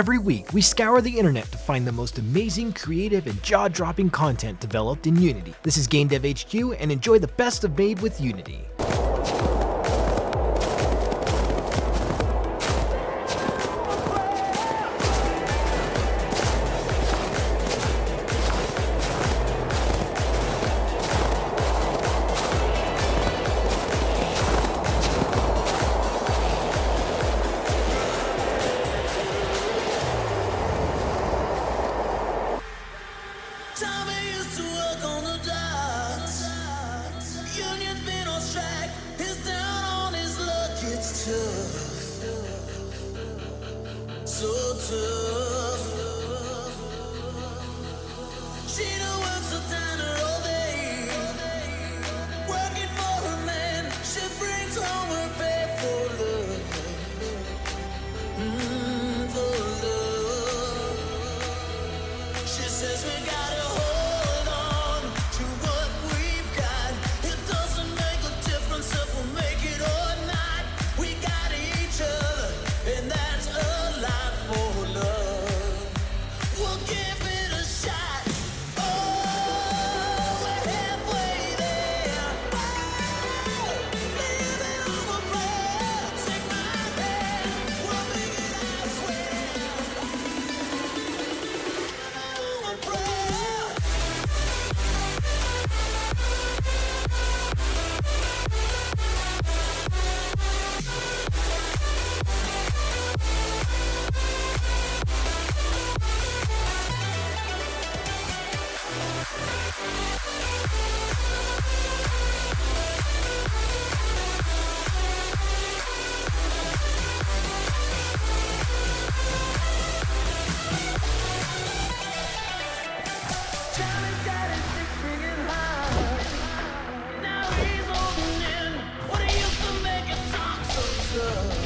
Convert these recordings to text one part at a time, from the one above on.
Every week, we scour the internet to find the most amazing, creative, and jaw-dropping content developed in Unity. This is GameDev HQ, and enjoy the best of made with Unity. so true. love.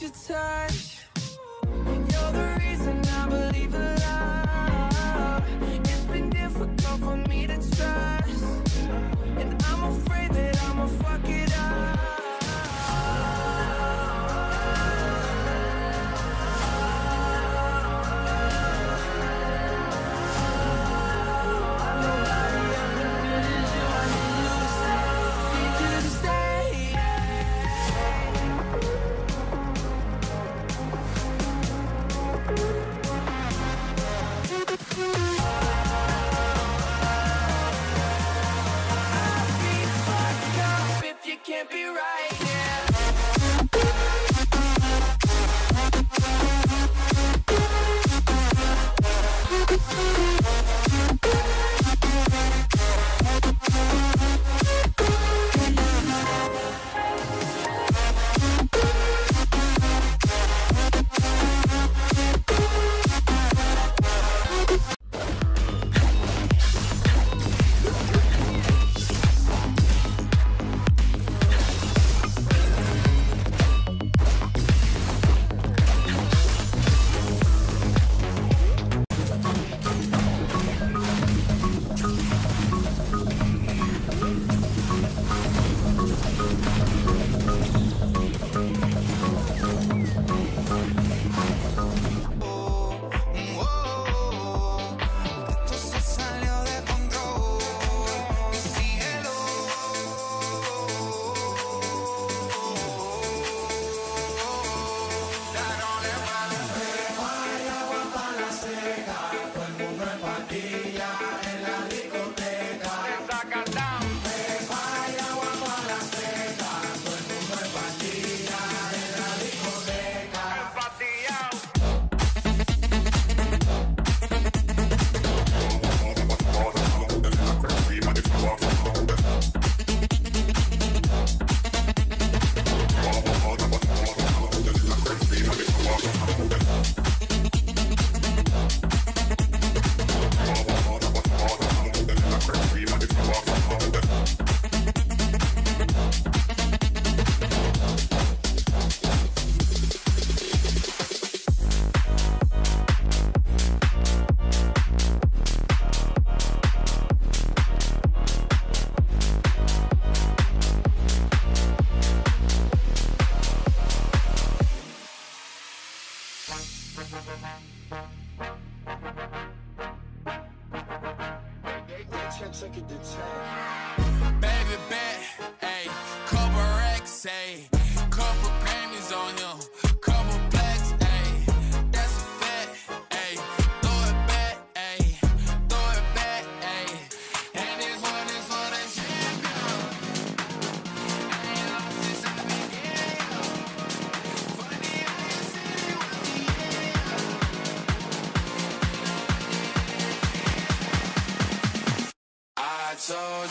your touch. You're the reason I believe in love. It's been difficult for me to trust. And I'm afraid that I'ma fuck it up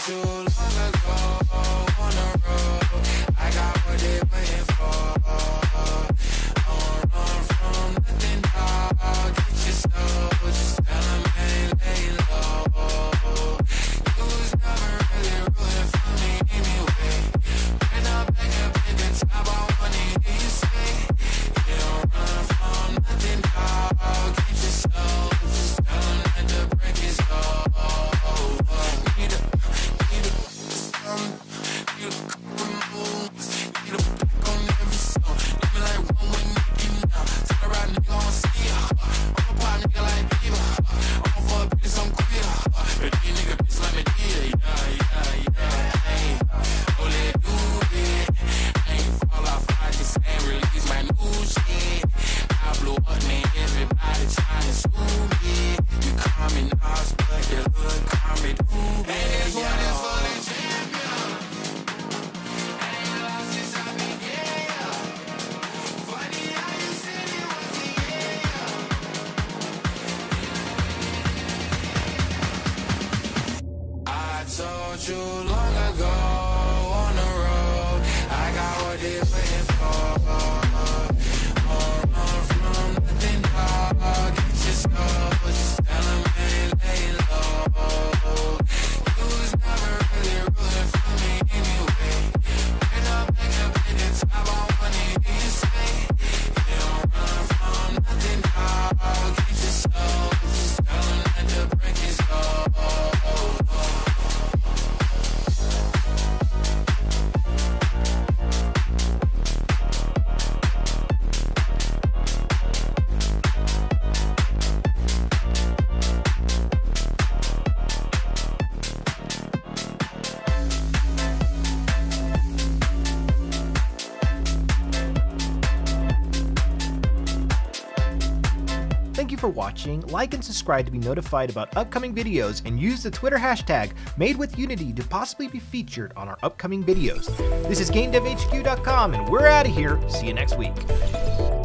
too long ago for watching, like and subscribe to be notified about upcoming videos, and use the Twitter hashtag MadeWithUnity to possibly be featured on our upcoming videos. This is GameDevHQ.com, and we're out of here. See you next week.